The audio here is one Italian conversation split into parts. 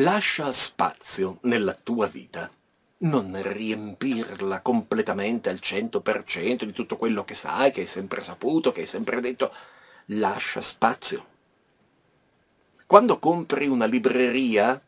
Lascia spazio nella tua vita. Non riempirla completamente al 100% di tutto quello che sai, che hai sempre saputo, che hai sempre detto. Lascia spazio. Quando compri una libreria,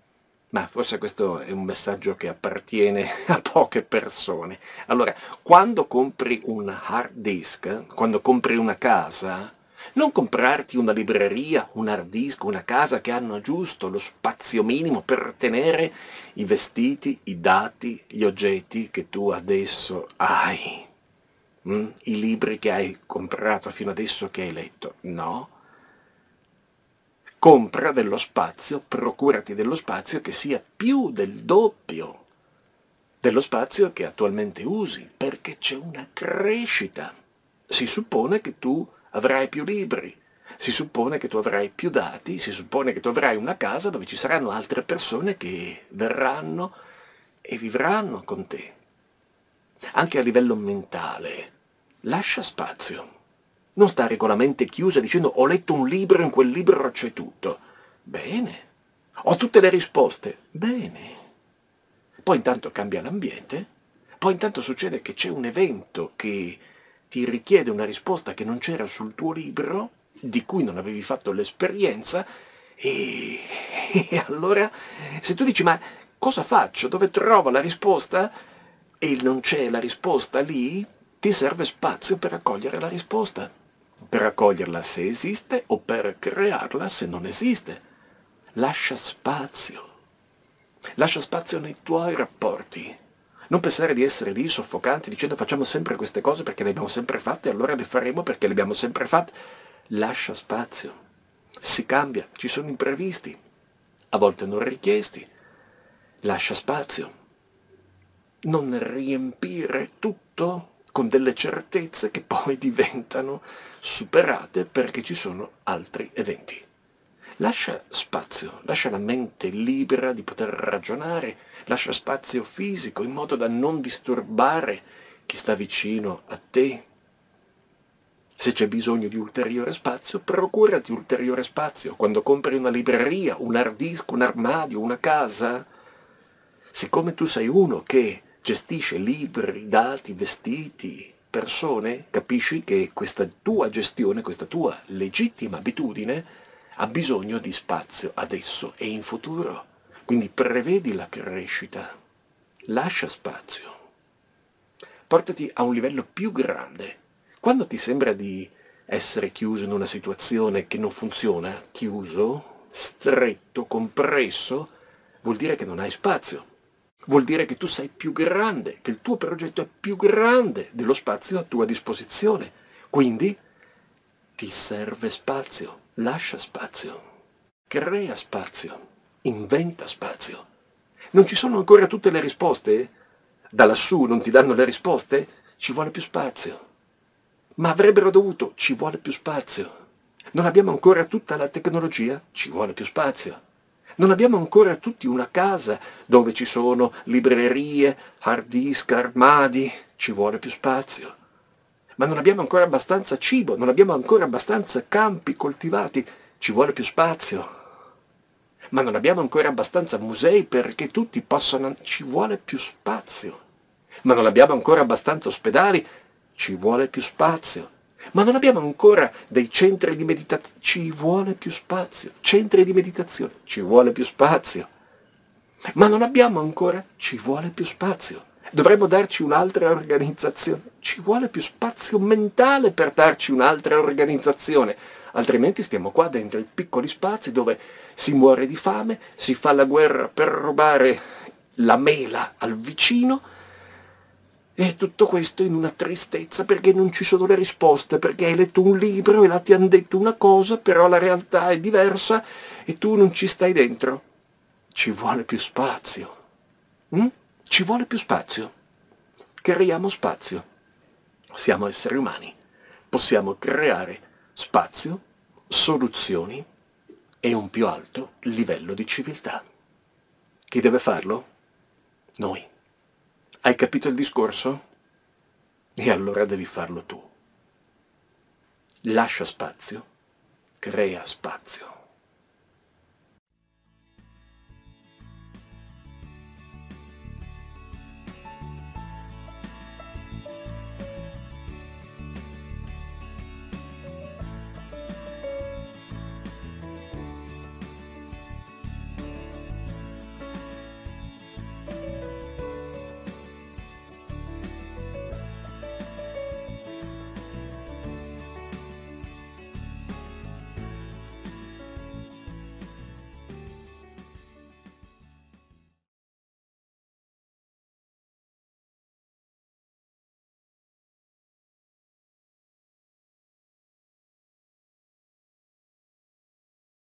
ma forse questo è un messaggio che appartiene a poche persone. Allora, quando compri un hard disk, quando compri una casa, non comprarti una libreria, un hard disk, una casa che hanno giusto lo spazio minimo per tenere i vestiti, i dati, gli oggetti che tu adesso hai. Mm? I libri che hai comprato fino adesso che hai letto. No. Compra dello spazio, procurati dello spazio che sia più del doppio dello spazio che attualmente usi, perché c'è una crescita. Si suppone che tu avrai più libri, si suppone che tu avrai più dati, si suppone che tu avrai una casa dove ci saranno altre persone che verranno e vivranno con te. Anche a livello mentale, lascia spazio. Non stare con la mente chiusa dicendo ho letto un libro, in quel libro c'è tutto. Bene. Ho tutte le risposte. Bene. Poi intanto cambia l'ambiente, poi intanto succede che c'è un evento che ti richiede una risposta che non c'era sul tuo libro, di cui non avevi fatto l'esperienza, e, e allora se tu dici ma cosa faccio? Dove trovo la risposta? E non c'è la risposta lì, ti serve spazio per accogliere la risposta. Per accoglierla se esiste o per crearla se non esiste. Lascia spazio. Lascia spazio nei tuoi rapporti. Non pensare di essere lì soffocanti dicendo facciamo sempre queste cose perché le abbiamo sempre fatte, allora le faremo perché le abbiamo sempre fatte. Lascia spazio. Si cambia, ci sono imprevisti, a volte non richiesti. Lascia spazio. Non riempire tutto con delle certezze che poi diventano superate perché ci sono altri eventi. Lascia spazio, lascia la mente libera di poter ragionare, lascia spazio fisico in modo da non disturbare chi sta vicino a te. Se c'è bisogno di ulteriore spazio, procurati ulteriore spazio. Quando compri una libreria, un hard disk, un armadio, una casa, siccome tu sei uno che gestisce libri, dati, vestiti, persone, capisci che questa tua gestione, questa tua legittima abitudine ha bisogno di spazio adesso e in futuro. Quindi prevedi la crescita, lascia spazio. Portati a un livello più grande. Quando ti sembra di essere chiuso in una situazione che non funziona, chiuso, stretto, compresso, vuol dire che non hai spazio. Vuol dire che tu sei più grande, che il tuo progetto è più grande dello spazio a tua disposizione. Quindi ti serve spazio lascia spazio, crea spazio, inventa spazio. Non ci sono ancora tutte le risposte? Da lassù non ti danno le risposte? Ci vuole più spazio. Ma avrebbero dovuto, ci vuole più spazio. Non abbiamo ancora tutta la tecnologia? Ci vuole più spazio. Non abbiamo ancora tutti una casa dove ci sono librerie, hard disk, armadi? Ci vuole più spazio ma non abbiamo ancora abbastanza cibo, non abbiamo ancora abbastanza campi coltivati, ci vuole più spazio. Ma non abbiamo ancora abbastanza musei perché tutti possano... ci vuole più spazio. Ma non abbiamo ancora abbastanza ospedali, ci vuole più spazio. Ma non abbiamo ancora dei centri di meditazione, ci vuole più spazio. Centri di meditazione, ci vuole più spazio. Ma non abbiamo ancora, ci vuole più spazio. Dovremmo darci un'altra organizzazione. Ci vuole più spazio mentale per darci un'altra organizzazione. Altrimenti stiamo qua dentro i piccoli spazi dove si muore di fame, si fa la guerra per rubare la mela al vicino e tutto questo in una tristezza perché non ci sono le risposte, perché hai letto un libro e là ti hanno detto una cosa, però la realtà è diversa e tu non ci stai dentro. Ci vuole più spazio. Mm? Ci vuole più spazio. Creiamo spazio. Siamo esseri umani. Possiamo creare spazio, soluzioni e un più alto livello di civiltà. Chi deve farlo? Noi. Hai capito il discorso? E allora devi farlo tu. Lascia spazio, crea spazio.